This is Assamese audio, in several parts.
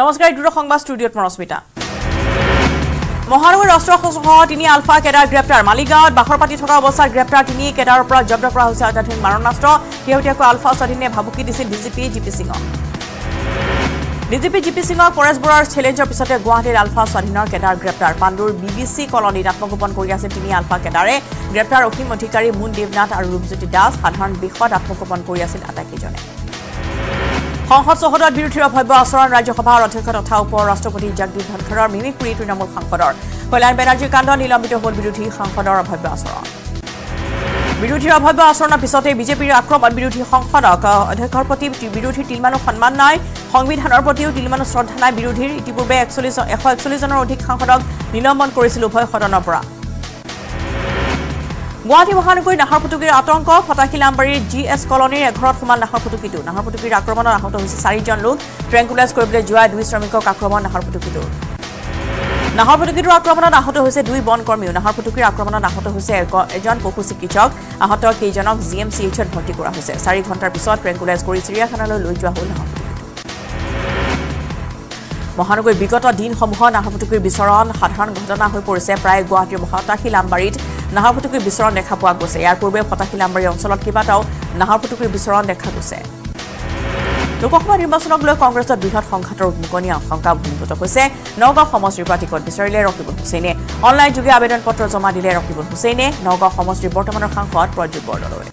নমস্কাৰ দুটো সংবাদ ষ্টুডিঅ'ত মৰস্মিতা মহানগৰ ৰাষ্ট্ৰসহ তিনি আলফা কেডাৰ গ্ৰেপ্তাৰ। মালিগাঁৱত বাখৰ পাতি থকা অৱস্থাত গ্ৰেপ্তাৰ তিনি কেডাৰৰ পৰা জব্দ কৰা হৈছে অত্যাধুনিক মাৰণাস্ত্ৰ শেহতীয়াকৈ আলফা স্বাধীনে ভাবুকি দিছিল ডিজিপি জি পি সিঙক। ডিজিপি জি পি সিঙক পৰেশ বৰাৰ চেলেঞ্জৰ পিছতে গুৱাহাটীৰ আলফা স্বাধীনৰ কেডাৰ গ্ৰেপ্তাৰ। পাণ্ডুৰ বি বি চি কলনীত আত্মগোপন কৰি আছে তিনি আলফা কেডাৰে। গ্ৰেপ্তাৰ অসীম অধিকাৰী মুন দেৱনাথ আৰু ৰূপজ্যোতি দাস। সাধাৰণ বিষত আত্মগোপন কৰি আছিল আটাইকেইজনে। সংসদ চৌহদত বিৰোধীৰ অভব্য আচৰণ ৰাজ্যসভাৰ অধ্যক্ষ তথা উপ ৰাষ্ট্ৰপতি জগদীপ ধনখৰৰ মিমিক্ৰী তৃণমূল সাংসদৰ। কল্যাণ বেনাৰ্জীৰ কাণ্ডত নিলম্বিত হ'ল বিৰোধী সাংসদৰ অভব্য আচৰণ। বিৰোধীৰ অভব্য আচৰণৰ পিছতে বিজেপিৰ আক্ৰমণ বিৰোধী সংসদক অধ্যক্ষৰ প্ৰতি বিৰোধীৰ তিলমানো সন্মান নাই সংবিধানৰ প্ৰতিও তিলমানো শ্ৰদ্ধা নাই। বিৰোধীৰ ইতিপূৰ্বে একচল্লিছ এশ একচল্লিছজনৰ অধিক সাংসদক নিলম্বন কৰিছিল উভয় সদনৰ পৰা। গুৱাহাটী মহানগৰীৰ নাহৰপুটুকীৰ আতংক ফটাশিল আমবাৰীৰ জি এছ কলনীৰ এঘৰত সোমাল নাহৰপুটুকীটো নাহৰপুটুকীৰ আক্ৰমণত আহত হৈছে চাৰিজন লোক। ট্ৰেংকুলাইজ কৰিবলৈ যোৱা দুই শ্ৰমিকক আক্ৰমণ নাহৰপুটুকীটোৰ নাহৰপুটুকীটোৰ আক্ৰমণত আহত হৈছে দুই বন কৰ্মীও। নাহৰপুটুকীৰ আক্ৰমণত আহত হৈছে এজন পশু চিকিৎসক। আহত কেইজনক জি এম চি এইচত ভৰ্তি কৰা হৈছে। চাৰি ঘণ্টাৰ পিছত ট্ৰেংকুলাইজ কৰি চিৰিয়াখানালৈ লৈ যোৱা হ'ল নাহৰপুটুকীটো মহানগৰীৰ বিগত দিনসমূহত নাহৰপুটুকীৰ বিচৰণ সাধাৰণ ঘটনা হৈ পৰিছে। প্ৰায় গুৱাহাটীৰ ফটাশিল আমবাৰীত নাহৰপুটুকীৰ বিচৰণ দেখা পোৱা গৈছে। ইয়াৰ পূৰ্বে ফটাশিল আমবাৰী অঞ্চলত কেইবাটাও নাহৰপুটুকীৰ বিচৰণ দেখা গৈছে। লোকসভা নিৰ্বাচনক লৈ কংগ্ৰেছত বৃহৎ সংঘাতৰ উদ্মুকনি আশংকা ভূমিগত হৈছে। নগাঁও সমষ্টিৰ পৰা টিকট বিচাৰিলে ৰকিবুল হুছেইনে। অনলাইন যোগে আবেদন পত্ৰ জমা দিলে ৰকিবুল হুছেইনে। নগাঁও সমষ্টিৰ বৰ্তমানৰ সাংসদ প্ৰদ্যুৎ বৰদলৈ।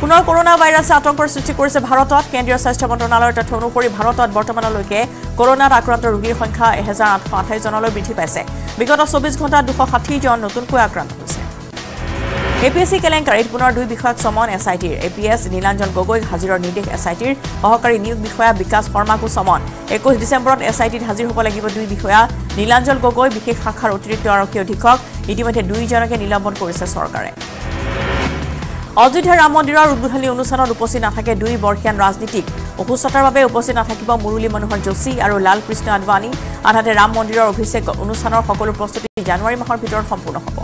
পুনৰ কৰোণা ভাইৰাছে আতংকৰ সৃষ্টি কৰিছে ভাৰতত। কেন্দ্ৰীয় স্বাস্থ্য মন্ত্ৰণালয়ৰ তথ্য অনুসৰি ভাৰতত বৰ্তমানলৈকে কৰোণাত আক্ৰান্ত ৰোগীৰ সংখ্যা এহেজাৰ আঠশ আঠাইছজনলৈ বৃদ্ধি পাইছে। বিগত চৌবিছ ঘণ্টাত দুশ ষাঠিজন নতুনকৈ আক্ৰান্ত হৈছে। এ পি এছ চি কেলেংকাৰীত পুনৰ দুই বিষয়াক চমন এছ আই টিৰ। এ পি এছ নীলাঞ্জন গগৈক হাজিৰৰ নিৰ্দেশ এছ আই টিৰ। সহকাৰী নিয়োগ বিষয়া বিকাশ শৰ্মাকো চমন। একৈছ ডিচেম্বৰত এছ আই টিত হাজিৰ হ'ব লাগিব দুই বিষয়া। নীলাঞ্জন গগৈ বিশেষ শাখাৰ অতিৰিক্ত আৰক্ষী অধীক্ষক। ইতিমধ্যে দুয়োজনকে নিলম্বন কৰিছে চৰকাৰে। অযোধ্যা ৰাম মন্দিৰৰ উদ্বোধনী অনুষ্ঠানত উপস্থিত নাথাকে দুই বৰ্ষীয়ান ৰাজনীতিক। অসুস্থতাৰ বাবে উপস্থিত নাথাকিব মুৰলী মনোহৰ যোশী আৰু লাল কৃষ্ণ আদৱানী আনহাতে ৰাম মন্দিৰৰ অভিষেক অনুষ্ঠানৰ সকলো প্ৰস্তুতি জানুৱাৰী মাহৰ ভিতৰত সম্পূৰ্ণ হ'ব।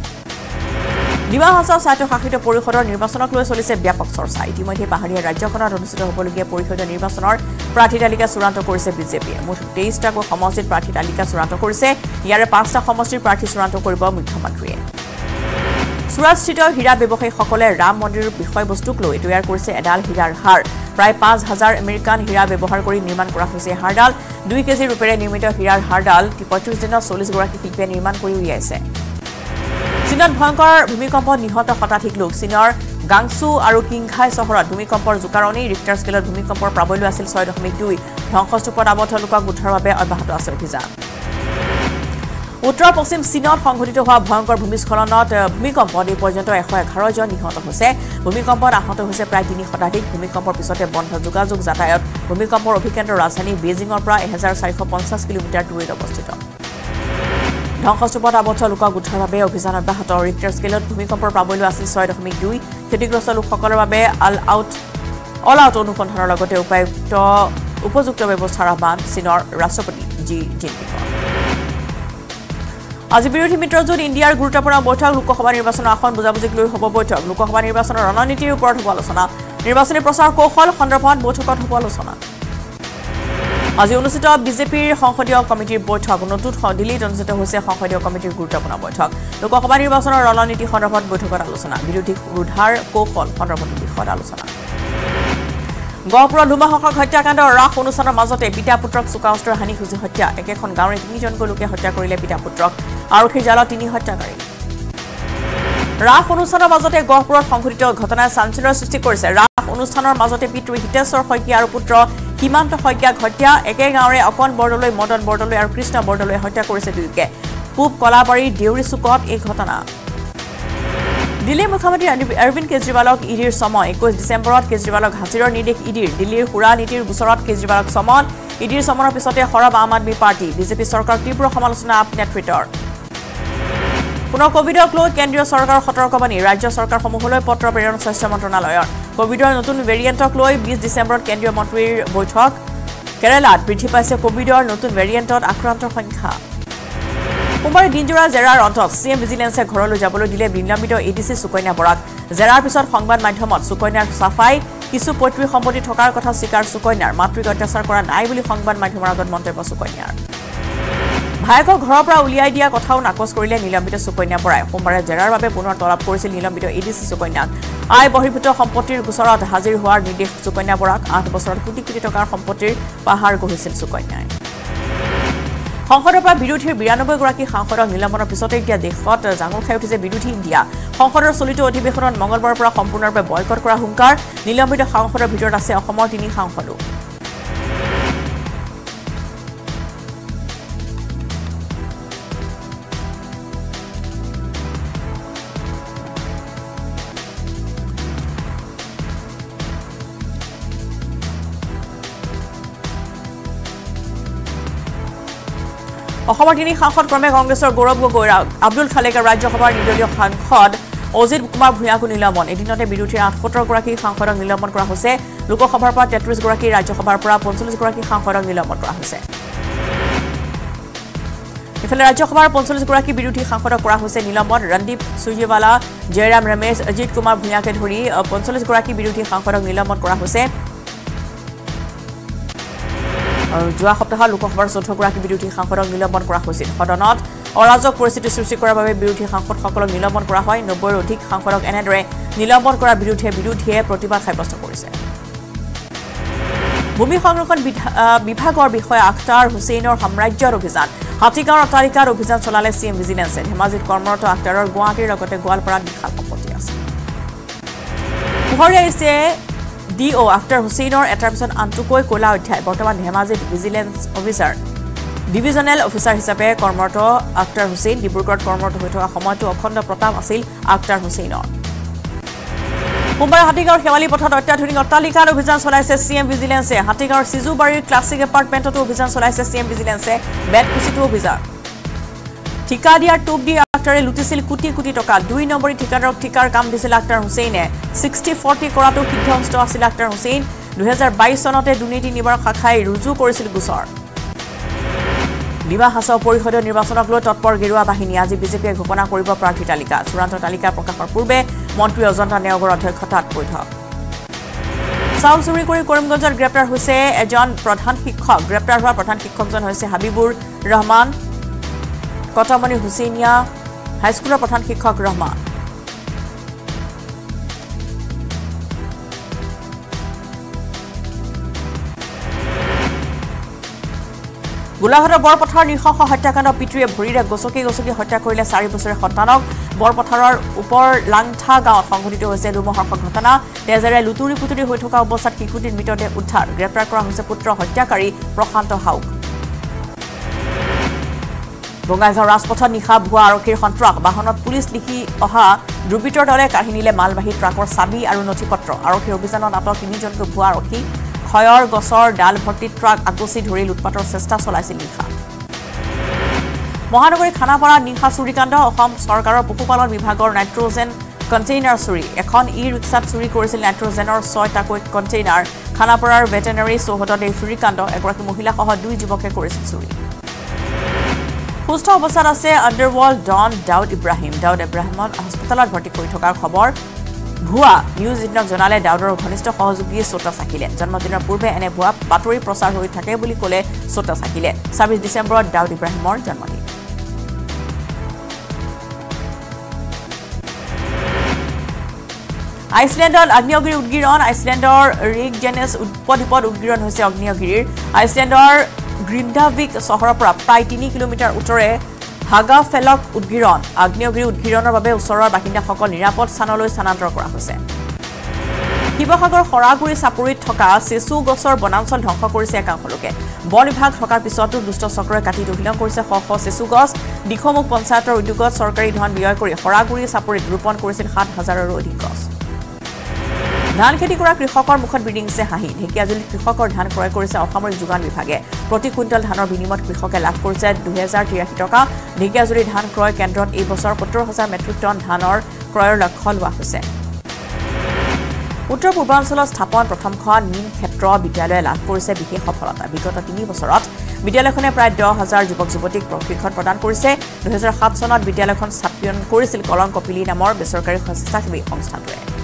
ডিমা হাছাও স্বায়ত্তশাসিত পৰিষদৰ নিৰ্বাচনক লৈ চলিছে ব্যাপক চৰ্চা। ইতিমধ্যে পাহাৰীয়া ৰাজ্যখনত অনুষ্ঠিত হ'বলগীয়া পৰিষদীয় নিৰ্বাচনৰ প্ৰাৰ্থী তালিকা চূড়ান্ত কৰিছে বিজেপিয়ে। মুঠ তেইছটাকৈ সমষ্টিত প্ৰাৰ্থী তালিকা চূড়ান্ত কৰিছে। ইয়াৰে পাঁচটা সমষ্টিৰ প্ৰাৰ্থী চূড়ান্ত কৰিব মুখ্যমন্ত্ৰীয়ে। চুৰাটস্থিত হীৰা ব্যৱসায়ীসকলে ৰাম মন্দিৰৰ বিষয়বস্তুক লৈ তৈয়াৰ কৰিছে এডাল হীৰাৰ হাৰ প্ৰায় পাঁচ হাজাৰ আমেৰিকান হীৰা ব্যৱহাৰ কৰি নিৰ্মাণ কৰা হৈছে এই হাৰডাল দুই কেজি ৰূপেৰে নিৰ্মিত হীৰাৰ হাৰডাল পঁয়ত্ৰিছ দিনত চল্লিছগৰাকী শিল্পীয়ে নিৰ্মাণ কৰি উলিয়াইছে। চীনত ভয়ংকৰ ভূমিকম্পত নিহত শতাধিক লোক। চীনৰ গাংচু আৰু কিংঘাই চহৰত ভূমিকম্পৰ জোকাৰণি। ৰিক্টাৰ স্কেলত ভূমিকম্পৰ প্ৰাবল্য আছিল ছয় দশমিক দুই। ধ্বংসস্তূপত আবদ্ধ লোকক উদ্ধাৰৰ বাবে অব্যাহত আছে অভিযান। উত্তৰ পশ্চিম চীনত সংঘটিত হোৱা ভয়ংকৰ ভূমিস্খলনত ভূমিকম্পত এই পৰ্যন্ত এশ এঘাৰজন নিহত হৈছে। ভূমিকম্পত আহত হৈছে প্ৰায় তিনি শতাধিক। ভূমিকম্পৰ পিছতে বন্ধ যোগাযোগ যাতায়াত। ভূমিকম্পৰ অভিকেন্দ্ৰ ৰাজধানী বেইজিঙৰ পৰা এহেজাৰ চাৰিশ পঞ্চাছ কিলোমিটাৰ দূৰৈত অৱস্থিত। ধ্বংসস্তূপত আবদ্ধ লোকক উদ্ধাৰৰ বাবে অভিযান অব্যাহত। ৰিক্টাৰ স্কেলত ভূমিকম্পৰ প্ৰাবল্য আছিল ছয় দশমিক দুই। ক্ষতিগ্ৰস্ত লোকসকলৰ বাবে অল আউট অল আউট অনুসন্ধানৰ লগতে উপায়ুক্ত উপযুক্ত ব্যৱস্থাৰ আহ্বান চীনৰ ৰাষ্ট্ৰপতি জি জিনপিঙৰ আজি বিৰোধী মিত্ৰজোঁট ইণ্ডিয়াৰ গুৰুত্বপূৰ্ণ বৈঠক লোকসভা নিৰ্বাচনৰ আসন বুজাবুজিক লৈ হ'ব বৈঠক। লোকসভা নিৰ্বাচনৰ ৰণনীতিৰ ওপৰত হ'ব আলোচনা। নিৰ্বাচনী প্ৰচাৰ কৌশল সন্দৰ্ভত বৈঠকত হ'ব আলোচনা। আজি অনুষ্ঠিত বিজেপিৰ সংসদীয় কমিটিৰ বৈঠক। নতুন দিল্লীত অনুষ্ঠিত হৈছে সংসদীয় কমিটিৰ গুৰুত্বপূৰ্ণ বৈঠক। লোকসভা নিৰ্বাচনৰ ৰণনীতি সন্দৰ্ভত বৈঠকত আলোচনা। বিৰোধীক ৰোধাৰ কৌশল সন্দৰ্ভত বিষয়ত আলোচনা। গহপুৰৰ ধুমাহকৰ হত্যাকাণ্ডৰ ৰাস অনুষ্ঠানৰ মাজতে পিতা পুত্ৰক চোকা অস্ত্ৰৰ হানি খুজি হত্যা। একেখন গাঁৱৰে তিনিজনকৈ লোকে হত্যা কৰিলে পিতা পুত্ৰক। আৰক্ষীৰ জালত তিনি হত্যাকাৰী। ৰাস অনুষ্ঠানৰ মাজতে গহপুৰত সংঘটিত ঘটনাই চাঞ্চল্যৰ সৃষ্টি কৰিছে। ৰাস অনুষ্ঠানৰ মাজতে পিতৃ হিতেশ্বৰ শইকীয়া আৰু পুত্ৰ সীমান্ত শইকীয়াক হত্যা। একে গাঁৱৰে অকণ বৰদলৈ মদন বৰদলৈ আৰু কৃষ্ণ বৰদলৈ হত্যা কৰিছে দুয়োকে। পূব কলাবাৰীৰ দেউৰী চুকত এই ঘটনা। দিল্লীৰ মুখ্যমন্ত্ৰী অৰবিন্দ কেজৰিৱালক ইডিৰ চমন একৈছ ডিচেম্বৰত কেজৰিৱালক হাজিৰৰ নিৰ্দেশ ইডিৰ দিল্লীৰ সুৰা নীতিৰ গোচৰত কেজৰিৱালক চমন ইডিৰ চমনৰ পিছতে সৰব আম আদমী পাৰ্টি বিজেপি চৰকাৰৰ তীব্ৰ সমালোচনা নেতৃত্বৰ পুনৰ কভিডক লৈ কেন্দ্ৰীয় চৰকাৰৰ সতৰ্কবাণী ৰাজ্য চৰকাৰসমূহলৈ পত্ৰ প্ৰেৰণ স্বাস্থ্য মন্ত্ৰণালয়ৰ কভিডৰ নতুন ভেৰিয়েণ্টক লৈ বিছ ডিচেম্বৰত কেন্দ্ৰীয় মন্ত্ৰীৰ বৈঠক। কেৰালাত বৃদ্ধি পাইছে কভিডৰ নতুন ভেৰিয়েণ্টত আক্ৰান্তৰ সংখ্যা। সোমবাৰে দিনজোৰা জেৰাৰ অন্তত চি এম ভিজিলেন্সে ঘৰলৈ যাবলৈ দিলে নিলম্বিত এ ডি চি সুকন্যা বৰাক। জেৰাৰ পিছত সংবাদ মাধ্যমত সুকন্যাৰ চাফাই কিছু পৈতৃক সম্পত্তি থকাৰ কথা স্বীকাৰ সুকন্যাৰ মাতৃক অত্যাচাৰ কৰা নাই বুলি সংবাদ মাধ্যমৰ আগত মন্তব্য সুকন্যাৰ। ভায়েকক ঘৰৰ পৰা উলিয়াই দিয়া কথাও নাকচ কৰিলে নিলম্বিত সুকন্যা বৰাই। সোমবাৰে জেৰাৰ বাবে পুনৰ তলব কৰিছিল নিলম্বিত এ ডি চি সুকন্যাক। আয় বহিৰ্ভূত সম্পত্তিৰ গোচৰত হাজিৰ হোৱাৰ নিৰ্দেশ সুকন্যা বৰাক। আঠ বছৰত কোটি কোটি টকাৰ সম্পত্তিৰ পাহাৰ গঢ়িছিল সুকন্যাই। সংসদৰ পৰা বিৰোধীৰ বিৰানব্বৈগৰাকী সাংসদক নিলম্বনৰ পিছতে এতিয়া দেশত জাঙুৰ খাই উঠিছে বিৰোধী ইণ্ডিয়া। সংসদৰ চলিত অধিৱেশনত মঙলবাৰৰ পৰা সম্পূৰ্ণৰূপে বয়কট কৰা হুংকাৰ। নিলম্বিত সাংসদৰ ভিতৰত আছে অসমৰ তিনি সাংসদো। অসমৰ তিনি সাংসদ ক্ৰমে কংগ্ৰেছৰ গৌৰৱ গগৈ আব্দুল খালেকে ৰাজ্যসভাৰ নিৰ্দলীয় সাংসদ অজিত কুমাৰ ভূঞাকো নিলম্বন। এদিনতে বিৰোধীৰ আঠসত্তৰগৰাকী সাংসদক নিলম্বন কৰা হৈছে। লোকসভাৰ পৰা তেত্ৰিছগৰাকী ৰাজ্যসভাৰ পৰা পঞ্চল্লিছগৰাকী সাংসদক নিলম্বন কৰা হৈছে। ইফালে ৰাজ্যসভাৰ পঞ্চল্লিছগৰাকী বিৰোধী সাংসদক কৰা হৈছে নিলম্বন। ৰন্দীপ সুৰ্জেৱালা জয়ৰাম ৰমেশ অজিত কুমাৰ ভূঞাকে ধৰি পঞ্চল্লিছগৰাকী বিৰোধী সাংসদক নিলম্বন কৰা হৈছে। আৰু যোৱা সপ্তাহত লোকসভাৰ চৈধ্যগৰাকী বিৰোধী সাংসদক নিলম্বন কৰা হৈছিল। সদনত অৰাজক পৰিস্থিতি সৃষ্টি কৰাৰ বাবে বিৰোধী সাংসদসকলক নিলম্বন কৰা হয়। নব্বৈৰ অধিক সাংসদক এনেদৰে নিলম্বন কৰাৰ বিৰুদ্ধে বিৰোধীয়ে প্ৰতিবাদ সাব্যস্ত কৰিছে। ভূমি সংৰক্ষণ বিভাগৰ বিষয়া আখতাৰ হুছেইনৰ সাম্ৰাজ্যৰ অভিযান। হাতীগাঁৱৰ অট্টালিকাত অভিযান চলালে চি এম ভিজিলেন্সে। ধেমাজিত কৰ্মৰত আখতাৰৰ গুৱাহাটীৰ লগতে গোৱালপাৰাত বিশাল সম্পত্তি আছে। পোহৰি আহিছে ডি অ' আখতাৰ হুছেইনৰ এটাৰ পিছত আনটোকৈ কলা অধ্যায়। বৰ্তমান ধেমাজিত ভিজিলেন্স অফিচাৰ ডিভিজনেল অফিচাৰ হিচাপে কৰ্মৰত আখতাৰ হুছেইন ডিব্ৰুগড়ত কৰ্মৰত হৈ থকা সময়তো অখণ্ড প্ৰতাপ আছিল আখতাৰ হুছেইনৰ সোমবাৰে হাতীগাঁৱৰ শেৱালি পথত অত্যাধুনিক অট্টালিকাত অভিযান চলাইছে চি এম ভিজিলেন্সে হাতীগাঁৱৰ চিজুবাৰীৰ ক্লাছিক এপাৰ্টমেণ্টতো অভিযান চলাইছে চি এম ভিজিলেন্সে বেতকুচিতো অভিযান। ঠিকা দিয়াৰ টোপ দি আখতাৰে লুটিছিল কোটি কোটি টকা। দুই নম্বৰী ঠিকাদাৰক ঠিকাৰ কাম দিছিল আখতাৰ হুছেইনে। ছিক্সটি ফৰ্টি কৰাটো সিদ্ধহস্ত আছিল আখতাৰ হুছেইন। দুহেজাৰ বাইছ চনতে দুৰ্নীতি নিবাৰক শাখাই ৰুজু কৰিছিল গোচৰ। ডিমা হাছাও পৰিষদীয় নিৰ্বাচনক লৈ তৎপৰ গেৰুৱা বাহিনী। আজি বিজেপিয়ে ঘোষণা কৰিব প্ৰাৰ্থী তালিকা। চূড়ান্ত তালিকা প্ৰকাশৰ পূৰ্বে মন্ত্ৰী অজন্তা নেওগৰ অধ্যক্ষতাত বৈঠক। চাউল চুৰি কৰি কৰিমগঞ্জত গ্ৰেপ্তাৰ হৈছে এজন প্ৰধান শিক্ষক। গ্ৰেপ্তাৰ হোৱা প্ৰধান শিক্ষকজন হৈছে হাবিবুৰ ৰহমান। কটামণি হুছেইনিয়া হাইস্কুলৰ প্ৰধান শিক্ষক ৰহমান। গোলাঘাটৰ বৰপথাৰ নৃশংস হত্যাকাণ্ড পিতৃয়ে ভৰিৰে গচকি গচকি হত্যা কৰিলে চাৰি বছৰীয়া সন্তানক। বৰপথাৰৰ ওপৰ লাংথা গাঁৱত সংঘটিত হৈছে ৰোমহৰ্ষক ঘটনা। তেজেৰে লুতুৰি পুতুৰি হৈ থকা অৱস্থাত শিশুটিৰ মৃতদেহ উদ্ধাৰ। গ্ৰেপ্তাৰ কৰা হৈছে পুত্ৰ হত্যাকাৰী প্ৰশান্ত হাউক। বঙাইগাঁও ৰাজপথত নিশা ভুৱা আৰক্ষীৰ সন্ত্ৰাস। বাহনত পুলিচ লিখি অহা দুৰ্বৃত্তৰ দলে কাঢ়ি নিলে মালবাহী ট্ৰাকৰ চাবি আৰু নথি পত্ৰ আৰক্ষীৰ অভিযানত আটক তিনিজনকৈ ভুৱা আৰক্ষী খয়ৰ গছৰ ডাল ভৰ্তি ট্ৰাক আগচি ধৰি লুটপাটৰ চেষ্টা চলাইছিল নিশা। মহানগৰী খানাপাৰাত নিশা চুৰিকাণ্ড। অসম চৰকাৰৰ পশুপালন বিভাগৰ নাইট্ৰজেন কণ্টেইনাৰ চুৰি। এখন ই ৰিক্সাত চুৰি কৰিছিল নাইট্ৰজেনৰ ছয়টাকৈ কণ্টেইনাৰ। খানাপাৰাৰ ভেটেনেৰী চৌহদত এই চুৰিকাণ্ড। এগৰাকী মহিলাসহ দুই যুৱকে কৰিছিল চুৰি। সুস্থ অৱস্থাত আছে আণ্ডাৰৱৰ্ল্ড ডন দাউদ ইব্ৰাহিম দাউদ ইব্ৰাহিমক হাস্পতালত ভৰ্তি কৰি থকাৰ খবৰ। ভুৱা নিউজ এইটিনক জনালে দাউদৰ ঘনিষ্ঠ সহযোগীয়ে শ্ৰোতা চাকিলে। জন্মদিনৰ পূৰ্বে এনে ভুৱা বাতৰি প্ৰচাৰ হৈ থাকে বুলি ক'লে শ্ৰোতা চাকিলে। ছাব্বিছ ডিচেম্বৰত দাউদ ইব্ৰাহিমৰ জন্মদিন। আইচলেণ্ডত আগ্নেয়গিৰি উদগিৰণ। আইচলেণ্ডৰ ৰিগ জেনেছ উপদ্বীপত উদগিৰণ হৈছে আগ্নেয়গিৰিৰ। আইচলেণ্ডৰ গ্ৰিণ্ডাভিক চহৰৰ পৰা প্ৰায় তিনি কিলোমিটাৰ উত্তৰে হাগাফেলক উদগিৰণ আগ্নেয়গিৰি উদগিৰণৰ বাবে ওচৰৰ বাসিন্দাসকল নিৰাপদ স্থানলৈ স্থানান্তৰ কৰা হৈছে। শিৱসাগৰ সৰাগুৰি চাপৰিত থকা চেচু গছৰ বনাঞ্চল ধ্বংস কৰিছে একাংশ লোকে। বন বিভাগ থকাৰ পিছতো দুষ্ট চক্ৰই কাটি তহিলং কৰিছে শ শ চেচু গছ। দিখমুখ পঞ্চায়তৰ উদ্যোগত চৰকাৰী ধন ব্যয় কৰি সৰাগুৰি চাপৰিত ৰোপণ কৰিছিল সাত হাজাৰৰো অধিক গছ। ধান খেতি কৰা কৃষকৰ মুখত বিৰিঙিছে হাঁহি। ঢেকীয়াজুলিত কৃষকৰ ধান ক্ৰয় কৰিছে অসামৰিক যোগান বিভাগে। প্ৰতি কুইণ্টল ধানৰ বিনিময়ত কৃষকে লাভ কৰিছে দুহেজাৰ তিৰাশী টকা। ঢেকীয়াজুলি ধান ক্ৰয় কেন্দ্ৰত এই বছৰ সত্তৰ হাজাৰ মেট্ৰিক টন ধানৰ ক্ৰয়ৰ লক্ষ্য লোৱা হৈছে। উত্তৰ পূৰ্বাঞ্চলত স্থাপন প্ৰথমখন মীন ক্ষেত্ৰ বিদ্যালয়ে লাভ কৰিছে বিশেষ সফলতা। বিগত তিনি বছৰত বিদ্যালয়খনে প্ৰায় দহ হাজাৰ যুৱক যুৱতীক প্ৰশিক্ষণ প্ৰদান কৰিছে। দুহেজাৰ সাত চনত বিদ্যালয়খন স্থাপন কৰিছিল কলং কপিলি নামৰ বেচৰকাৰী স্বেচ্ছাসেৱী সংস্থাটোৱে।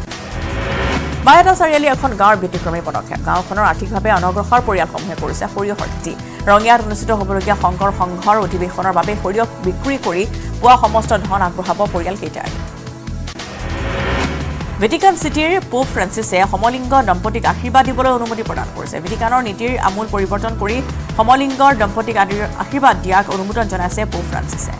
বায়তা চাৰিআলি এখন গাঁৱৰ ব্যতিক্ৰমী পদক্ষেপ। গাঁওখনৰ আৰ্থিকভাৱে অনগ্ৰসৰ পৰিয়ালসমূহে কৰিছে সৰিয়হৰ খেতি। ৰঙিয়াত অনুষ্ঠিত হ'বলগীয়া শংকৰ সংঘৰ অধিৱেশনৰ বাবে সৰিয়হ বিক্ৰী কৰি পোৱা সমস্ত ধন আগবঢ়াব পৰিয়ালকেইটাই। ভেটিকান চিটিৰ পোপ ফ্ৰেন্সিছে সমলিংগ দম্পতীক আশীৰ্বাদ দিবলৈ অনুমতি প্ৰদান কৰিছে। ভেটিকানৰ নীতিৰ আমূল পৰিৱৰ্তন কৰি সমলিংগৰ দম্পতীক আশীৰ্বাদ দিয়াক অনুমোদন জনাইছে পোপ ফ্ৰেন্সিছে।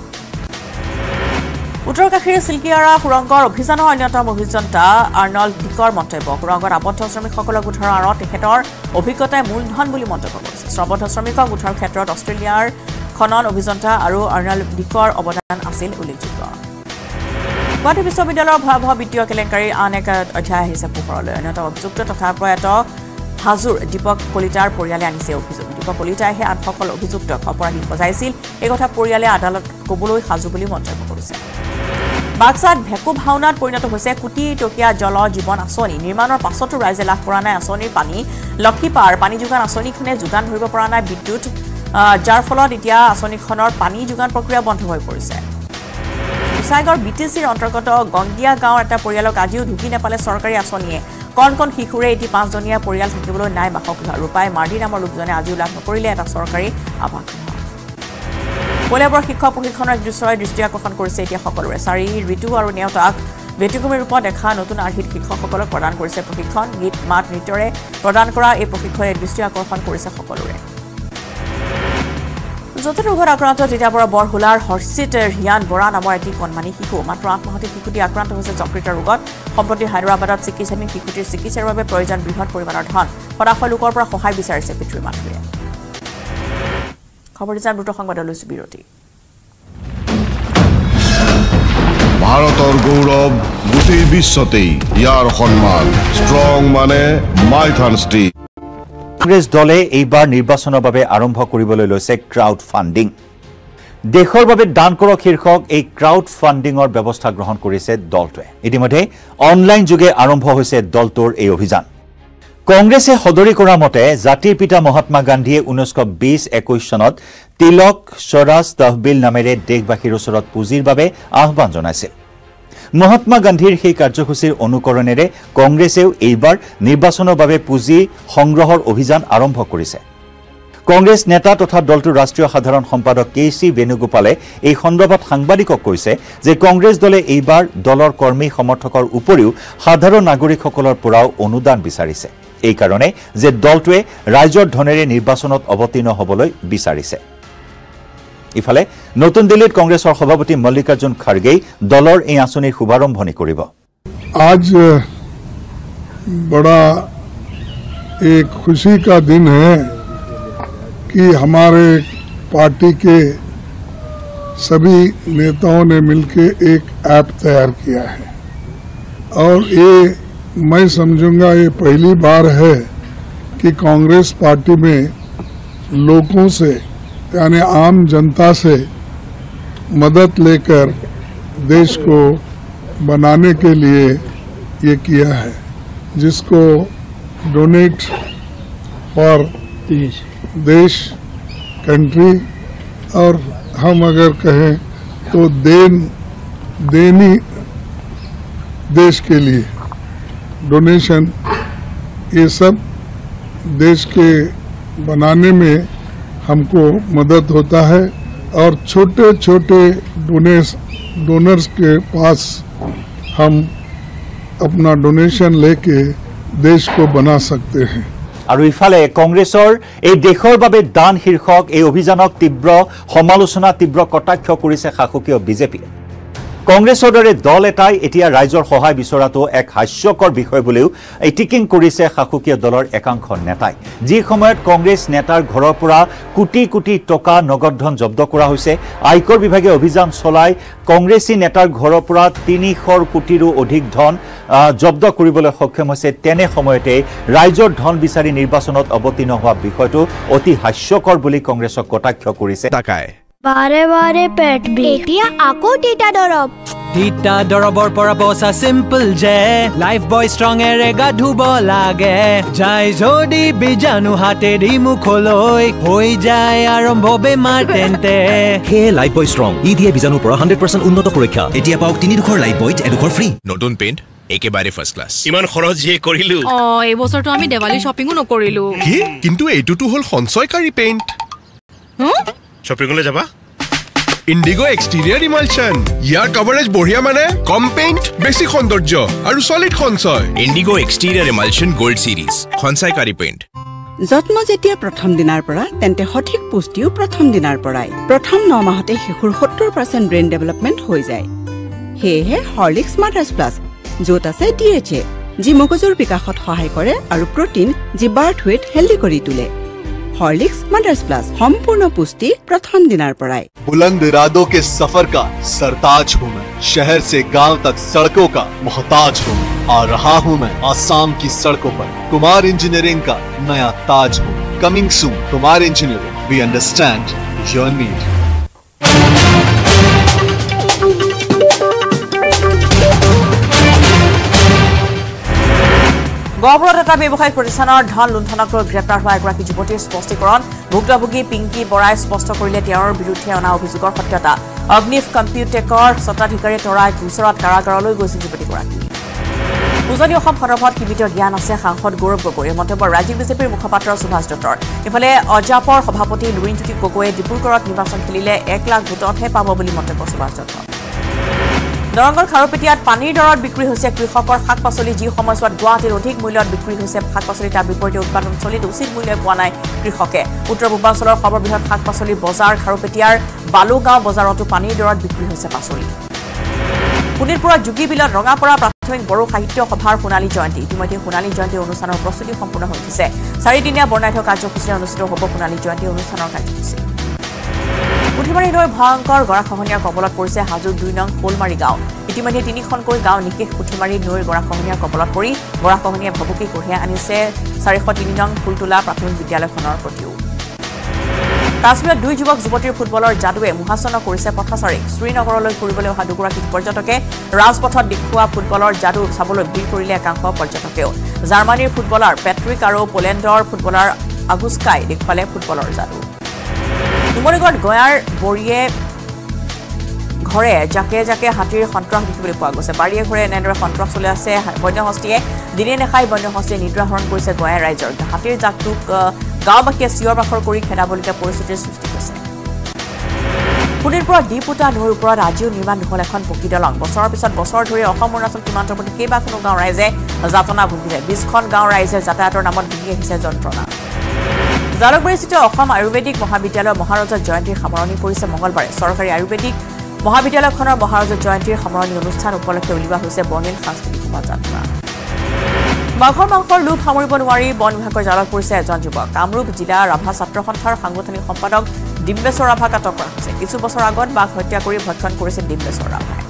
উত্তৰ কাশীৰ চিল্কিয়াৰা সুৰংগৰ অভিযানৰ অন্যতম অভিযন্তা আৰ্নল্ড ডিকৰ মন্তব্য। সুৰংগত আবদ্ধ শ্ৰমিকসকলক উদ্ধাৰৰ আঁৰত তেখেতৰ অভিজ্ঞতাই মূলধন বুলি মন্তব্য কৰিছে। শ্ৰবদ্ধ শ্ৰমিকক উদ্ধাৰৰ ক্ষেত্ৰত অষ্ট্ৰেলিয়াৰ খনন অভিযন্তা আৰু আৰ্নল্ড ডিকৰ অৱদান আছিল উল্লেখযোগ্য। গুৱাহাটী বিশ্ববিদ্যালয়ৰ ভয়াৱহ বিত্তীয় কেলেংকাৰীৰ আন এক অধ্যায় আহিছে পোহৰলৈ। অন্যতম অভিযুক্ত তথা প্ৰয়াত হাজোৰ দীপক কলিতাৰ পৰিয়ালে আনিছে অভিযোগ। দীপক কলিতাইহে আনসকল অভিযুক্তক অপৰাধী সজাইছিল এই কথা পৰিয়ালে আদালত কবলৈ সাজু বুলি মন্তব্য কৰিছে। বাক্সাত ভেকু ভাওনাত পৰিণত হৈছে কোটি টকীয়া জল জীৱন আঁচনি। নিৰ্মাণৰ পাছতো ৰাইজে লাভ কৰা নাই আঁচনিৰ পানী। লক্ষীপাৰ পানী যোগান আঁচনিখনে যোগান ধৰিব পৰা নাই বিদ্যুৎ। যাৰ ফলত এতিয়া আঁচনিখনৰ পানী যোগান প্ৰক্ৰিয়া বন্ধ হৈ পৰিছে। গোসাইগড় বি টি চিৰ অন্তৰ্গত গংগীয়া গাঁৱৰ এটা পৰিয়ালক আজিও ঢুকি নেপালে চৰকাৰী আঁচনিয়ে। কণ কণ শিশুৰে এটি পাঁচজনীয়া পৰিয়াল থাকিবলৈ নাই বাসগৃহ। ৰূপাই মাৰ্ডি নামৰ লোকজনে আজিও লাভ নকৰিলে এটা চৰকাৰী আৱাসগৃহ কলিয়াবৰ শিক্ষক প্ৰশিক্ষণৰ দৃশ্যই দৃষ্টি আকৰ্ষণ কৰিছে এতিয়া সকলোৰে। চাৰি ঋতু আৰু নেওতাক ব্যতিক্ৰমী ৰূপত দেখা নতুন আৰ্হিত শিক্ষকসকলক প্ৰদান কৰিছে প্ৰশিক্ষণ গীত মাত নৃত্যৰে প্ৰদান কৰা এই প্ৰশিক্ষণে দৃষ্টি আকৰ্ষণ কৰিছে সকলোৰে। জটিল ৰোগত আক্ৰান্ত তিতাবৰৰ বৰহোলাৰ হৰ্ষিত ৰিয়ান বৰা নামৰ এটি কণমানি শিশু মাত্ৰ আঠ মাহতে শিশুটি আক্ৰান্ত হৈছে যকৃত ৰোগত। সম্প্ৰতি হায়দৰাবাদত চিকিৎসাধীন শিশুটিৰ চিকিৎসাৰ বাবে প্ৰয়োজন বৃহৎ পৰিমাণৰ ধন। হতাশয় লোকৰ পৰা সহায় বিচাৰিছে পিতৃ মাতৃয়ে। ভাৰতৰ গৌৰৱ গোটেই বিশ্বতেই ইয়াৰ সন্মান। ষ্ট্ৰং মানে মাইথান ষ্টিক। কংগ্ৰেছ দলে এইবাৰ নিৰ্বাচনৰ বাবে আৰম্ভ কৰিবলৈ লৈছে ক্ৰাউড ফাণ্ডিং দেশৰ বাবে দান কৰক শীৰ্ষক এই ক্ৰাউড ফাণ্ডিঙৰ ব্যৱস্থা গ্ৰহণ কৰিছে দলটোৱে। ইতিমধ্যে অনলাইন যোগে আৰম্ভ হৈছে দলটোৰ এই অভিযান। কংগ্ৰেছে সদৰি কৰা মতে জাতিৰ পিতা মহাত্মা গান্ধীয়ে ঊনৈছশ বিছ একৈছ চনত তিলক স্বৰাজ তহবিল নামেৰে দেশবাসীৰ ওচৰত পুঁজিৰ বাবে আহ্বান জনাইছিল। মহাত্মা গান্ধীৰ সেই কাৰ্যসূচীৰ অনুকৰণেৰে কংগ্ৰেছেও এইবাৰ নিৰ্বাচনৰ বাবে পুঁজি সংগ্ৰহৰ অভিযান আৰম্ভ কৰিছে। কংগ্ৰেছ নেতা তথা দলটোৰ ৰাষ্ট্ৰীয় সাধাৰণ সম্পাদক কে চি বেণুগোপালে এই সন্দৰ্ভত সাংবাদিকক কৈছে যে কংগ্ৰেছ দলে এইবাৰ দলৰ কৰ্মী সমৰ্থকৰ উপৰিও সাধাৰণ নাগৰিকসকলৰ পৰাও অনুদান বিচাৰিছে। এইকাৰণে যে দলটোৱে ৰাইজৰ ধনেৰে নিৰ্বাচনত অৱতীৰ্ণ হ'বলৈ বিচাৰিছে। ইফালে নতুন দিল্লীত কংগ্ৰেছৰ সভাপতি মল্লিকাৰ্জুন খাৰ্গেই দলৰ এই আঁচনিৰ শুভাৰম্ভণি কৰিব आज बड़ा एक खुशी का दिन है कि हमारे पार्टी के सभी नेताओं ने मिलकर एक ऐप तैयार किया है और ये मैं समझूंगा ये पहली बार है कि कांग्रेस पार्टी में लोगों से यानी आम जनता से मदद लेकर देश को बनाने के लिए ये किया है जिसको डोनेट फॉर देश। कंट्री और हम अगर कहें तो देन देनी देश के लिए डोनेशन ये सब देश के बनाने में हमको मदद होता है और छोटे छोटे डोनेस डोनर्स के पास हम अपना डोनेशन लेके देश को बना सकते हैं আৰু ইফালে কংগ্ৰেছৰ এই দেশৰ বাবে দান শীৰ্ষক এই অভিযানক তীব্ৰ সমালোচনা তীব্ৰ কটাক্ষ কৰিছে শাসকীয় বিজেপিয়ে কংগ্ৰেছৰ দৰে দল এটাই এতিয়া ৰাইজৰ সহায় বিচৰাটো এক হাস্যকৰ বিষয় বুলিও ইটিকিং কৰিছে শাসকীয় দলৰ একাংশ নেতাই। যি সময়ত কংগ্ৰেছ নেতাৰ ঘৰৰ পৰা কোটি কোটি টকা নগদ ধন জব্দ কৰা হৈছে আয়কৰ বিভাগে অভিযান চলাই কংগ্ৰেছী নেতাৰ ঘৰৰ পৰা তিনিশৰ কোটিৰো অধিক ধন জব্দ কৰিবলৈ সক্ষম হৈছে তেনে সময়তে ৰাইজৰ ধন বিচাৰি নিৰ্বাচনত অৱতীৰ্ণ হোৱা বিষয়টো অতি হাস্যকৰ বুলি কংগ্ৰেছক কটাক্ষ কৰিছে। বাৰে বাৰে পেট বিষ। এতিয়া আকৌ তিতা দৰৱ। তিতা দৰৱৰ পৰা বচা চিম্পল যে। লাইফ বয় ষ্ট্ৰঙেৰে গা ধুব লাগে। যায় যদি বীজাণু হাতেদি মুখলৈ হৈ যায় আৰম্ভ বেমাৰ তেন্তে। সেয়ে লাইফ বয় ষ্ট্ৰং ই দিয়ে বীজাণুৰ পৰা হাণ্ড্ৰেড পাৰ্চেণ্ট উন্নত সুৰক্ষা। এতিয়া পাওক তিনিডোখৰ লাইফ বইত এডোখৰ ফ্ৰী নতুন পেইণ্ট একেবাৰে ফাৰ্ষ্ট ক্লাছ ইমান খৰচ যিয়ে কৰিলো। অ এই বছৰটো আমি দেৱালী শ্বপিঙো নকৰিলো। কি? কিন্তু এইটোতো হ'ল সঞ্চয়কাৰী পেইণ্ট শ্বপিঙলৈ যাবা? ইণ্ডিগ' এক্সটিৰিয়াৰ ইমালচন ইয়াৰ কভাৰেজ বঢ়িয়া মানে? কম পেইণ্ট বেছি সৌন্দৰ্য আৰু চলিড সঞ্চয়। Indigo' exterior emulsion gold series সঞ্চয়কাৰী paint যত্ন যেতিয়া প্ৰথম দিনাৰ পৰা তেন্তে সঠিক পুষ্টিও প্ৰথম দিনাৰ পৰাই। প্ৰথম ন মাহতে শিশুৰ সত্তৰ পাৰ্চেণ্ট ব্ৰেইন ডেভেলপমেণ্ট হৈ যায়। সেয়েহে হৰ্লিক্স মাদাৰ্ছ প্লাছ য'ত আছে ডি এইচ এ যি মগজুৰ বিকাশত সহায় কৰে আৰু প্ৰটিন যি বাৰ্থ ৱেট হেল্ডি কৰি তোলে। हॉर्लिक्स, मदर्स प्लस सम्पूर्ण पुष्टि, प्रथम दिनार पराय बुलंद इरादों के सफ़र का सरताज हूँ मैं। शहर से गाँव तक सड़कों का मोहताज हूँ आ रहा हूँ मैं आसाम की सड़कों पर। कुमार इंजीनियरिंग का नया ताज हूँ। Coming soon, Kumar engineering we understand your need গহপুৰত এটা ব্যৱসায়িক প্ৰতিষ্ঠানৰ ধন লুণ্ঠনক লৈ গ্ৰেপ্তাৰ হোৱা এগৰাকী যুৱতীৰ স্পষ্টীকৰণ। ভুক্তভোগী পিংকী বৰাই স্পষ্ট কৰিলে তেওঁৰ বিৰুদ্ধে অনা অভিযোগৰ সত্যতা। অগ্নিফ কম্পিউটেকৰ স্বত্বাধিকাৰী তৰাই গোচৰত কাৰাগাৰলৈ গৈছিল যুৱতীগৰাকী। উজনি অসম সন্দৰ্ভত সীমিত জ্ঞান আছে সাংসদ গৌৰৱ গগৈৰ মন্তব্য ৰাজ্যিক বিজেপিৰ মুখপাত্ৰ সুভাষ দত্তৰ। ইফালে অজাপৰ সভাপতি লুৰিণজ্যোতি গগৈয়ে ডিব্ৰুগড়ত নিৰ্বাচন খেলিলে এক লাখ ভোটতহে পাব বুলি মন্তব্য সুভাষ দত্তৰ। দৰঙৰ খাৰুপেটীয়াত পানীৰ দৰত বিক্ৰী হৈছে কৃষকৰ শাক পাচলি যি সময়ছোৱাত গুৱাহাটীৰ অধিক মূল্যত বিক্ৰী হৈছে। শাক পাচলি তাৰ বিপৰীতে উৎপাদনস্থলীত উচিত মূল্য পোৱা নাই কৃষকে। উত্তৰ পূৰ্বাঞ্চলৰ সৰ্ববৃহৎ শাক পাচলি বজাৰ খাৰুপেটীয়াৰ বালুগাঁও বজাৰতো পানীৰ দৰত বিক্ৰী হৈছে পাচলি। শোণিতপুৰৰ যোগীবিলত ৰঙাপৰা প্ৰাথমিক বড়ো সাহিত্য সভাৰ সোণালী জয়ন্তী। ইতিমধ্যে সোণালী জয়ন্তী অনুষ্ঠানৰ প্ৰস্তুতি সম্পূৰ্ণ হৈ উঠিছে। চাৰিদিনীয়া বৰ্ণাঢ্য কাৰ্যসূচীৰে অনুষ্ঠিত হ'ব সোণালী জয়ন্তী অনুষ্ঠানৰ কাৰ্যসূচী। পুথিমাৰী নৈৰ ভয়ংকৰ গৰাখহনীয়াৰ কবলত পৰিছে হাজোৰ দুই নং শোলমাৰী গাঁও। ইতিমধ্যে তিনিখনকৈ গাঁও নিশেষ পুথিমাৰী নৈৰ গৰাখহনীয়াৰ কবলত পৰি গৰাখহনীয়াই ভবুকি কঢ়িয়াই আনিছে চাৰিশ তিনি নং ফুলতোলা প্ৰাথমিক বিদ্যালয়খনৰ প্ৰতিও। কাশ্মীৰত দুই যুৱক যুৱতীৰ ফুটবলৰ যাদুৱে মোহাচনা কৰিছে পথাচাৰীক। শ্ৰীনগৰলৈ ফুৰিবলৈ অহা দুগৰাকী পৰ্যটকে ৰাজপথত দেখুওৱা ফুটবলৰ যাদু চাবলৈ ভিৰ কৰিলে একাংশ পৰ্যটকেও। জাৰ্মানীৰ ফুটবলাৰ পেট্ৰিক আৰু পোলেণ্ডৰ ফুটবলাৰ আগুস্কাই দেখুৱালে ফুটবলৰ যাদু। নুমলীগড়ত গয়াৰ বৰীয়ে ঘৰে জাকে জাকে হাতীৰ সন্ত্ৰাস দেখিবলৈ পোৱা গৈছে। বাৰীয়ে ঘৰে এনেদৰে সন্ত্ৰাস চলি আছে। বন্যহস্তীয়ে দিনে নেখাই বন্যহস্তীয়ে নিদ্ৰা হৰণ কৰিছে গয়া ৰাইজৰ। হাতীৰ জাকটোক গাঁওবাসীয়ে চিঞৰ বাখৰ কৰি খেদাবলগীয়া পৰিস্থিতিৰ সৃষ্টি হৈছে শোণিতপুৰৰ ডিপুটা নৈৰ ওপৰত আজিও নিৰ্মাণ নহ'ল এখন পকী দলং। বছৰৰ পিছত বছৰ ধৰি অসম অৰুণাচল সীমান্তৰ প্ৰতি কেইবাখনো গাঁও ৰাইজে যাতনা ভুগিছে। বিছখন গাঁও ৰাইজে যাতায়াতৰ নামত ভুগি আহিছে যন্ত্ৰণা। জালুকবাৰীস্থিত অসম আয়ুৰ্বেদিক মহাবিদ্যালয় মহাৰজত জয়ন্তীৰ সামৰণি পৰিছে মঙলবাৰে। চৰকাৰী আয়ুৰ্বেদিক মহাবিদ্যালয়খনৰ মহাৰজত জয়ন্তীৰ সামৰণি অনুষ্ঠান উপলক্ষে উলিওৱা হৈছে বৰ্ণিল সাংস্কৃতিক শোভাযাত্ৰা মাঘৰ মাংসৰ লোভ সামৰিব নোৱাৰি বন বিভাগৰ জালত পৰিছে এজন যুৱক। কামৰূপ জিলা ৰাভা ছাত্ৰ সন্থাৰ সাংগঠনিক সম্পাদক ডিম্বেশ্বৰ ৰাভাক আটক কৰা হৈছে। কিছু বছৰ আগত বাঘ হত্যা কৰি ভক্ষণ কৰিছিল ডিম্বেশ্বৰ ৰাভাই।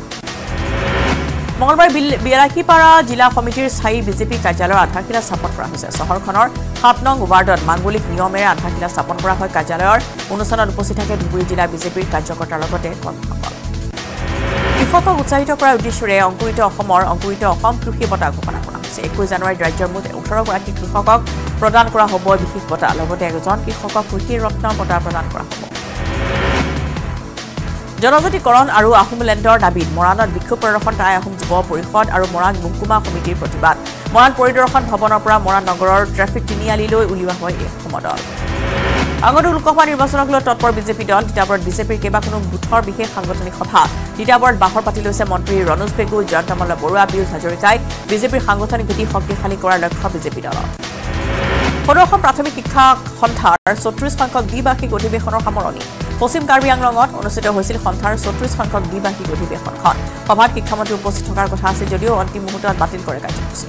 মঙলবাৰে বিলাসীপাৰা জিলা সমিতিৰ স্থায়ী বিজেপি কাৰ্যালয়ৰ আধাৰশিলা স্থাপন কৰা হৈছে। চহৰখনৰ সাত নং ৱাৰ্ডত মাংগলিক নিয়মেৰে আধাৰশিলা স্থাপন কৰা হয়। কাৰ্যালয়ৰ অনুষ্ঠানত উপস্থিত থাকে ধুবুৰী জিলা বিজেপিৰ কাৰ্যকৰ্তাৰ লগতে কৰ্মীসকল। কৃষকক উৎসাহিত কৰাৰ উদ্দেশ্যৰে অংকুৰিত অসমৰ অংকুৰিত অসম কৃষি বঁটা ঘোষণা কৰা হৈছে। একৈছ জানুৱাৰীত ৰাজ্যৰ মুঠ ওঠৰগৰাকী কৃষকক প্ৰদান কৰা হ'ব বিশেষ বঁটা। লগতে এজন কৃষকক কৃষি ৰত্ন বঁটা প্ৰদান কৰা হ'ব। জনজাতিকৰণ আৰু আহোমলেণ্ডৰ দাবীত মৰাণত বিক্ষোভ প্ৰদৰ্শন টাই আহোম যুৱ পৰিষদ আৰু মৰাণ মহকুমা সমিতিৰ প্ৰতিবাদ। মৰাণ পৰিদৰ্শন ভৱনৰ পৰা মৰাণ নগৰৰ ট্ৰেফিক তিনিআলিলৈ উলিওৱা হয় এই সমদল। আগন্তুক লোকসভা নিৰ্বাচনক লৈ তৎপৰ বিজেপি দল তিতাবৰত বিজেপিৰ কেইবাখনো বুথৰ বিশেষ সাংগঠনিক সভা। তিতাবৰত বাহৰ পাতি লৈছে মন্ত্ৰী ৰণোজ পেগু জয়ন্ত মল্ল বৰুৱা পীয়ুষ হাজৰিকাই। বিজেপিৰ সাংগঠনিক ভেটি শক্তিশালী কৰাৰ লক্ষ্য বিজেপি দলৰ সদৌ অসম প্ৰাথমিক শিক্ষা সন্থাৰ চৌত্ৰিছ সংখ্যক দ্বিবাৰ্ষিক অধিৱেশনৰ সামৰণি। পশ্চিম কাৰ্বি আংলঙত অনুষ্ঠিত হৈছিল সন্থাৰ চৌত্ৰিছ সংখ্যক দ্বিবাৰ্ষিক অধিৱেশনখন। সভাত শিক্ষামন্ত্ৰী উপস্থিত থকাৰ কথা আছিল যদিও অন্তিম মুহূৰ্তত বাতিল কৰে কাৰ্যসূচী।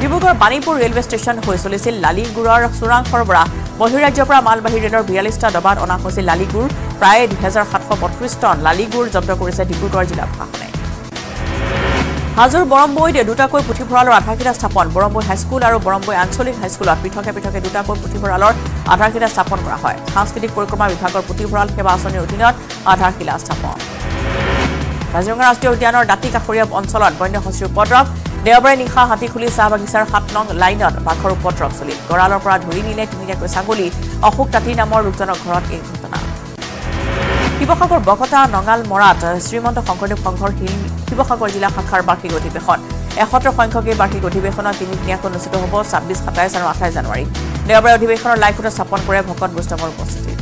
ডিব্ৰুগড় বাণীপুৰ ৰেলৱে ষ্টেচন হৈ চলিছিল লালিগুড়ৰ চোৰাং সৰবৰাহ বহিৰাজ্যৰ পৰা মালবাহী ৰেলৰ বিয়াল্লিছটা ডবাত অনা হৈছিল লালিগুড়। প্ৰায় দুহেজাৰ সাতশ বত্ৰিছ টন লালিগুড় জব্দ কৰিছে ডিব্ৰুগড় জিলা প্ৰশাসনে। হাজোৰ বৰম্বৈত দুটাকৈ পুথিভঁৰালৰ আধাৰশিলা স্থাপন বৰম্বৈ হাইস্কুল আৰু বৰম্বৈ আঞ্চলিক হাইস্কুলত পৃথকে পৃথকে দুটাকৈ পুথিভঁৰালৰ আধাৰশিলা স্থাপন কৰা হয়। সাংস্কৃতিক পৰিক্ৰমা বিভাগৰ পুথিভঁৰাল সেৱা আঁচনিৰ অধীনত আধাৰশিলা স্থাপন। কাজিৰঙা ৰাষ্ট্ৰীয় উদ্যানৰ দাঁতি কাষৰীয়া অঞ্চলত বন্যহস্তীৰ উপদ্ৰৱ দেওবাৰে নিশা হাতীখুলি চাহ বাগিচাৰ সাত নং লাইনত বাঘৰ উপদ্ৰৱ চলিল। গঁড়ালৰ পৰা ধৰি নিলে তিনিটাকৈ ছাগলী অশোক তাঁতী নামৰ লোকজনৰ ঘৰত এই ঘটনা। শিৱসাগৰ বকতা নঙাল মৰাত শ্ৰীমন্ত শংকৰদেৱ সংঘৰ শিল শিৱসাগৰ জিলা শাখাৰ বাৰ্ষিক অধিৱেশন। এসত্তৰ সংখ্যক এই বাৰ্ষিক অধিৱেশনত তিনিদিনীয়াকৈ অনুষ্ঠিত হ'ব ছাব্বিছ সাতাইছ আৰু আঠাইছ জানুৱাৰী। দেওবাৰে অধিৱেশনৰ লাইভ ফটো স্থাপন কৰে ভকত বৈষ্ণৱৰ উপস্থিতিত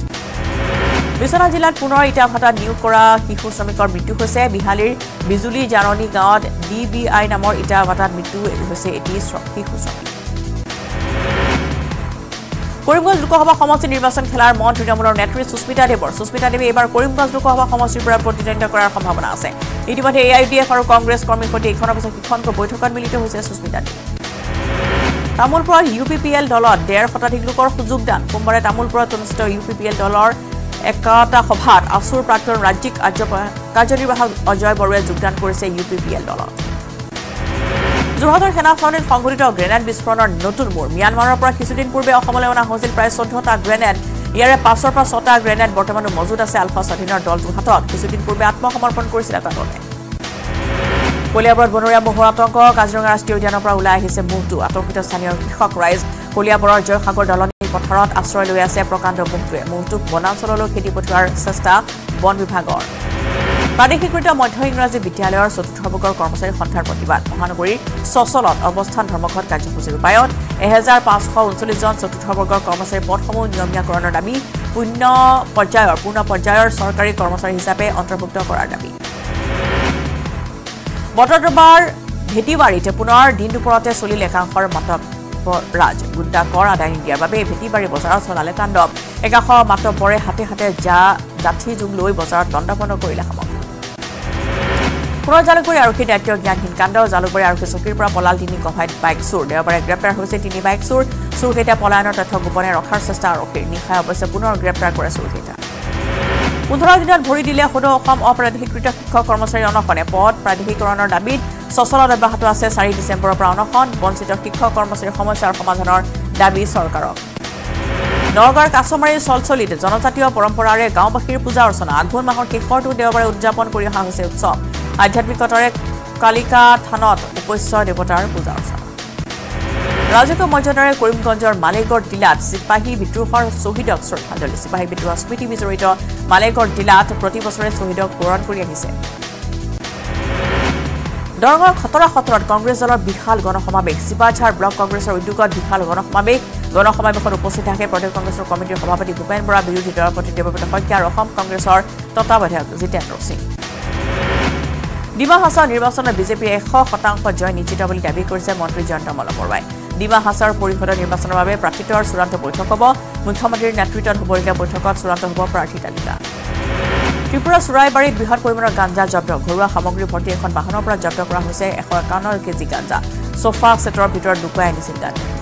বিশ্বনাথ জিলাত পুনৰ ইটা ভাটাত নিয়োগ কৰা শিশু শ্ৰমিকৰ মৃত্যু হৈছে। বিহালীৰ বিজুলী জাননী গাঁৱত ডি বি আই নামৰ ইটা ভাটাত মৃত্যু হৈছে এটি শিশু শ্ৰমিক। কৰিমগঞ্জ লোকসভা সমষ্টি নিৰ্বাচন খেলাৰ মন তৃণমূলৰ নেত্ৰী সুস্মিতা দেৱৰ। সুস্মিতা দেৱে এইবাৰ কৰিমগঞ্জ লোকসভা সমষ্টিৰ পৰা প্ৰতিদ্বন্দ্বিতা কৰাৰ সম্ভাৱনা আছে। ইতিমধ্যে এ আই ডি এফ আৰু কংগ্ৰেছ কৰ্মীৰ সৈতে ইখনৰ পিছত সিখনকৈ বৈঠকত মিলিত হৈছে সুস্মিতা দেৱ। তামোলপুৰত ইউ পি পি এল দলত ডেৰ শতাধিক লোকৰ যোগদান সোমবাৰে তামোলপুৰত অনুষ্ঠিত ইউ পি পি এল দলৰ একাটা সভাত আছুৰ প্ৰাক্তন ৰাজ্যিক কাৰ্য- কাৰ্যনিৰ্বাহক অজয় বড়োৱে যোগদান কৰিছে ইউ পি পি এল দলত। যোৰহাটৰ সেনা ছাউনীত সংঘটিত গ্ৰেনেড বিস্ফোৰণৰ নতুন মূৰ। ম্যানমাৰৰ পৰা কিছুদিন পূৰ্বে অসমলৈ অনা হৈছিল প্ৰায় চৈধ্যটা গ্ৰেনেড। ইয়াৰে পাঁচৰ পৰা ছটা গ্ৰেনেড বৰ্তমানো মজুত আছে আলফা স্বাধীনৰ দলটোৰ হাতত কিছুদিন পূৰ্বে আত্মসমৰ্পণ কৰিছিল এটা দলে। কলিয়াবৰত বনৰীয়া মহৰ আতংক। কাজিৰঙা ৰাষ্ট্ৰীয় উদ্যানৰ পৰা ওলাই আহিছে মহটো। আতংকিত স্থানীয় কৃষক ৰাইজ কলিয়াবৰৰ জয়সাগৰ দলনি পথাৰত আশ্ৰয় লৈ আছে প্ৰকাণ্ড মহটোৱে। মহটোক বনাঞ্চললৈ খেদি পঠিওৱাৰ চেষ্টা বন বিভাগৰ। প্ৰাদেশিকৃত মধ্য ইংৰাজী বিদ্যালয়ৰ চতুৰ্থ বৰ্গৰ কৰ্মচাৰী সন্থাৰ প্ৰতিবাদ। মহানগৰীৰ চচলত অৱস্থান ধৰ্মঘট কাৰ্যসূচী ৰূপায়ণ এহেজাৰ পাঁচশ ঊনচল্লিছজন চতুৰ্থ বৰ্গৰ কৰ্মচাৰীৰ পদসমূহ নিয়মীয়াকৰণৰ দাবী শূন্য পৰ্যায়ৰ পূৰ্ণ পৰ্যায়ৰ চৰকাৰী কৰ্মচাৰী হিচাপে অন্তৰ্ভুক্ত কৰাৰ দাবী। বটদ্ৰবাৰ ভেটিবাৰীত পুনৰ দিন দুপৰতে চলিল একাংশৰ মাতব্বৰাজ গুণ্ডা কৰ আদায় নিদিয়াৰ বাবে ভেটিবাৰী বজাৰত চলালে তাণ্ডৱ। একাংশ মাতব্বৰে হাতে হাতে জা জাঠি জোং লৈ বজাৰত লণ্ডভণ্ড কৰিলে সামগ্ৰী। পুনৰ জালুকবাৰী আৰক্ষীৰ দায়িত্ব জ্ঞানহীন কাণ্ড জালুকবাৰী আৰক্ষী চকীৰ পৰা পলাল তিনি কভাইত বাইক চোৰ। দেওবাৰে গ্ৰেপ্তাৰ হৈছে তিনি বাইক চোৰ। চোৰকেইটা পলায়নৰ তথ্য গোপনে ৰখাৰ চেষ্টা আৰক্ষীৰ নিশাই অৱশ্যে পুনৰ গ্ৰেপ্তাৰ কৰে চোৰকেইটা। পোন্ধৰ দিনত ভৰি দিলে সদৌ অসম অপ্ৰাদেশিকৃত শিক্ষক কৰ্মচাৰী অনশনে। পদ প্ৰাদেশিকৰণৰ দাবীত চচলত অব্যাহত আছে চাৰি ডিচেম্বৰৰ পৰা অনশন। বঞ্চিত শিক্ষক কৰ্মচাৰীৰ সমস্যাৰ সমাধানৰ দাবী চৰকাৰক। নগাঁৱৰ কাছমাৰীৰ চলচলিত জনজাতীয় পৰম্পৰাৰে গাঁওবাসীৰ পূজা অৰ্চনা। আঘোণ মাহৰ শেষৰটো দেওবাৰে উদযাপন কৰি অহা হৈছে উৎসৱ। আধ্যাত্মিকতাৰে কালিকা থানত উপস্য দেৱতাৰ পূজা অৰ্চনা। ৰাজকীয় মৰ্যাদাৰে কৰিমগঞ্জৰ মালেগড় টিলাত চিপাহী বিদ্ৰোহৰ শ্বহীদক শ্ৰদ্ধাঞ্জলি চিপাহী বিদ্ৰোহ স্মৃতি বিজড়িত মালেগড় টিলাত প্ৰতি বছৰে শ্বহীদক সোঁৱৰণ কৰি আহিছে। দৰঙৰ খতৰা সত্ৰত কংগ্ৰেছ দলৰ বিশাল গণসমাৱেশ। চিপাঝাৰ ব্লক কংগ্ৰেছৰ উদ্যোগত বিশাল গণসমাৱেশ। গণসমাৱেশত উপস্থিত থাকে প্ৰদেশ কংগ্ৰেছৰ কমিটিৰ সভাপতি ভূপেন বৰা বিৰোধী দলপতি দেৱব্ৰত শইকীয়া আৰু অসম কংগ্ৰেছৰ তত্বাৱধায়ক জিতেন্দ্ৰ সিং। ডিমা হাছাও নিৰ্বাচনত বিজেপিৰ এশ শতাংশ জয় নিশ্চিত বুলি দাবী কৰিছে মন্ত্ৰী জয়ন্ত মল্ল বৰুৱাই। ডিমা হাছাওৰ পৰিষদৰ নিৰ্বাচনৰ বাবে প্ৰাৰ্থিত্বৰ চূড়ান্ত বৈঠক হ'ব। মুখ্যমন্ত্ৰীৰ নেতৃত্বত হ'বলগীয়া বৈঠকত চূড়ান্ত হ'ব প্ৰাৰ্থী তালিকা। ত্ৰিপুৰা চোৰাইবাৰীত বৃহৎ পৰিমাণৰ গাঞ্জা জব্দ। ঘৰুৱা সামগ্ৰী ভৰ্তি এখন বাহনৰ পৰা জব্দ কৰা হৈছে এশ একাৱন্ন কেজি গাঞ্জা। ছফা ছেটৰ ভিতৰত লুকুৱাই আনিছিল গাঞ্জা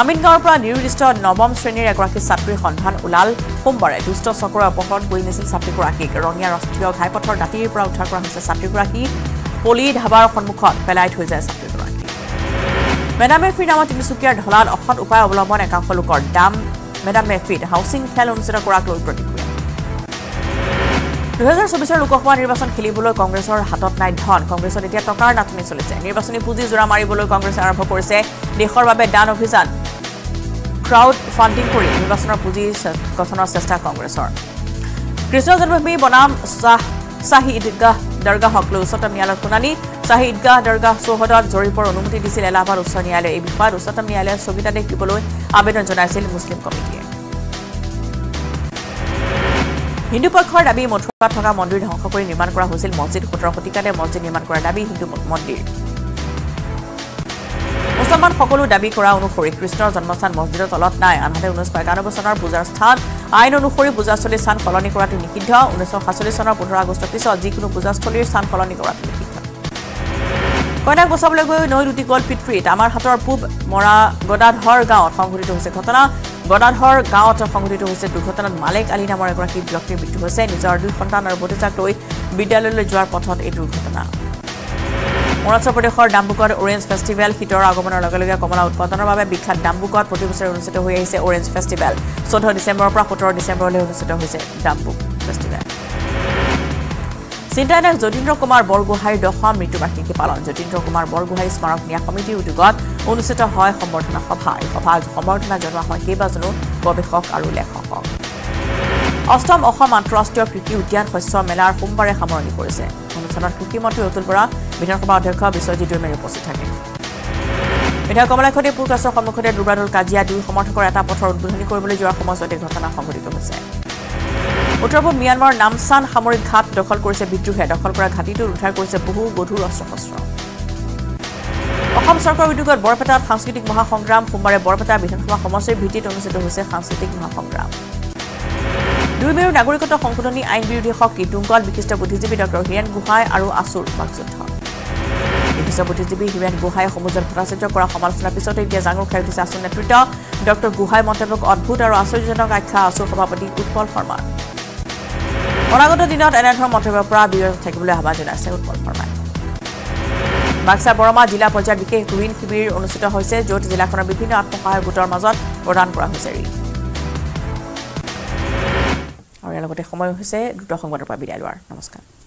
আমিনগাঁৱৰ পৰা নিৰ্দিষ্ট নৱম শ্ৰেণীৰ এগৰাকী ছাত্ৰীৰ সন্ধান ওলাল। সোমবাৰে দুষ্ট চক্ৰই অপহৰণ কৰি নিছিল ছাত্ৰীগৰাকীক। ৰঙিয়া ৰাষ্ট্ৰীয় ঘাইপথৰ দাঁতিৰ পৰা উদ্ধাৰ কৰা হৈছে ছাত্ৰীগৰাকী। পলি ধাবাৰ সন্মুখত পেলাই থৈ যায় ছাত্ৰীগৰাকী। মেডাম মেফিৰ নামত তিনিচুকীয়াৰ ঢলাত অসৎ উপায় অৱলম্বন একাংশ লোকৰ দাম। মেডাম মেফিত হাউচিং খেল অনুষ্ঠিত কৰাক লৈ প্ৰতিক্ৰিয়া। দুহেজাৰ চৌবিছৰ লোকসভা নিৰ্বাচন খেলিবলৈ কংগ্ৰেছৰ হাতত নাই ধন। কংগ্ৰেছত এতিয়া টকাৰ নাটনি চলিছে। নিৰ্বাচনী পুঁজি জোৰা মাৰিবলৈ কংগ্ৰেছে আৰম্ভ কৰিছে। দেশৰ বাবে দান অভিযান। ক্ৰাউড ফাণ্ডিং কৰি নিৰ্বাচনৰ পুঁজি গঠনৰ চেষ্টা কংগ্ৰেছৰ। কৃষ্ণ জন্মভূমি বনাম শ্বাহ শ্বাহী ঈদগাহ দৰগাহক লৈ উচ্চতম ন্যায়ালয়ত শুনানি। শ্বাহী ঈদগাহ দৰগাহ চৌহদত জৰীপৰ অনুমতি দিছিল এলাহাবাদ উচ্চ ন্যায়ালয়ে। এই বিষয়ত উচ্চতম ন্যায়ালয়ে স্থগিতাদেশ দিবলৈ আবেদন জনাইছিল মুছলিম কমিটিয়ে। হিন্দু পক্ষৰ দাবী মথুৰাত থকা মন্দিৰ ধ্বংস কৰি নিৰ্মাণ কৰা হৈছিল মছজিদ সোতৰ শতিকাতে মছজিদ নিৰ্মাণ কৰাৰ দাবী হিন্দু মন্দিৰ। মুছলমান সকলো দাবী কৰা অনুসৰি কৃষ্ণৰ জন্মস্থান মছজিদৰ তলত নাই। আনহাতে ঊনৈছশ একানব্বৈ চনৰ পূজাৰ স্থান। আইন অনুসৰি পূজাস্থলীৰ স্থান সলনি কৰাটো নিষিদ্ধ। ঊনৈছশ সাতচল্লিছ চনৰ পোন্ধৰ আগষ্টৰ পিছত যিকোনো পূজাস্থলীৰ স্থান সলনি কৰাটো নিষিদ্ধ। কইনাক বচাবলৈ গৈ নৈত উটি গ'ল পিতৃত। আমাৰ হাতৰ পূব মৰা গদাধৰ গাঁৱত সংঘটিত হৈছে ঘটনা। গদাধৰ গাঁৱত সংঘটিত হৈছে দুৰ্ঘটনাত মালেক আলী নামৰ এগৰাকী ব্যক্তিৰ মৃত্যু হৈছে। নিজৰ দুই সন্তান আৰু ভতিজাক লৈ বিদ্যালয়লৈ যোৱাৰ পথত এই দুৰ্ঘটনা। অৰুণাচল প্ৰদেশৰ ডাম্বুকত অৰেঞ্জ ফেষ্টিভেল শীতৰ আগমনৰ লগে লগে কমলা উৎপাদনৰ বাবে বিখ্যাত ডাম্বুকত প্ৰতি বছৰে অনুষ্ঠিত হৈ আহিছে অৰেঞ্জ ফেষ্টিভেল। চৈধ্য ডিচেম্বৰৰ পৰা সোতৰ ডিচেম্বৰলৈ অনুষ্ঠিত হৈছে ডাম্বুক ফেষ্টিভেল। চিন্তানায়ক যতীন্দ্ৰ কুমাৰ বৰগোহাঁইৰ দশম মৃত্যুবাৰ্ষিকী পালন। যতীন্দ্ৰ কুমাৰ বৰগোহাঁই স্মাৰক ন্যাস সমিতিৰ উদ্যোগত অনুষ্ঠিত হয় সম্বৰ্ধনা সভা। এই সভাত সম্বৰ্ধনা জনোৱা হয় কেইবাজনো গৱেষক আৰু লেখকক। অষ্টম অসম আন্তঃৰাষ্ট্ৰীয় কৃষি উদ্যান শস্য মেলাৰ সোমবাৰে সামৰণি পৰিছে। অনুষ্ঠানত কৃষিমন্ত্ৰী অতুল বৰা বিধানসভা অধ্যক্ষ বিশ্বজিৎ দৈমাৰী উপস্থিত থাকে। বিধায়ক কমলাক্ষতী পুৰকাছৰ সন্মুখতে দুৰ্বাদল কাজিয়া দুই সমৰ্থকৰ এটা পথৰ উদ্বোধনী কৰিবলৈ যোৱাৰ সময়ছোৱাতে ঘটনা সংঘটিত হৈছে। উত্তৰ পূব ম্যানমাৰৰ নামচান সামৰিক ঘাট দখল কৰিছে বিদ্ৰোহে দখল কৰা ঘাটিটোত উদ্ধাৰ কৰিছে বহু গধুৰ অস্ত্ৰ শস্ত্ৰ অসম চৰকাৰৰ উদ্যোগত বৰপেটাত সাংস্কৃতিক মহাসংগ্ৰাম সোমবাৰে বৰপেটা বিধানসভা সমষ্টিৰ ভিত্তিত অনুষ্ঠিত হৈছে সাংস্কৃতিক মহাসংগ্ৰাম দুই মেৰুৰ নাগৰিকত্ব সংশোধনী আইন বিৰোধী শক্তি ডুংগল বিশিষ্ট বুদ্ধিজীৱী ডক্টৰ হীৰেণ গোহাঁই আৰু আছুৰ বাকযুদ্ধ বিশিষ্ট বুদ্ধিজীৱী হীৰেণ গোহাঁই সমুজন ভট্টাচাৰ্য কৰা সমালোচনাৰ পিছতে এতিয়া জাঙুৰ খাই উঠিছে আছুৰ নেতৃত্ব। ডক্টৰ গোহাঁই মন্তব্যক অদ্ভুত আৰু আশ্চৰ্যজনক আখ্যা আছুৰ সভাপতি উৎপল শৰ্মাৰ। অনাগত দিনত এনেধৰণৰ মন্তব্যৰ পৰা বিৰত থাকিবলৈ আহ্বান জনাইছে উৎপল শৰ্মাই। বাক্সা বৰমা জিলা পৰ্যায়ত বিশেষ ঋণ শিবিৰ অনুষ্ঠিত হৈছে য'ত জিলাখনৰ বিভিন্ন আত্মসহায়ক গোটৰ মাজত প্ৰদান কৰা হৈছে ঋণ। আৰু ইয়াৰ লগতে সময় হৈছে দ্ৰুত সংবাদৰ পৰা বিদায় লোৱাৰ। নমস্কাৰ।